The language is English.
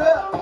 Bravo.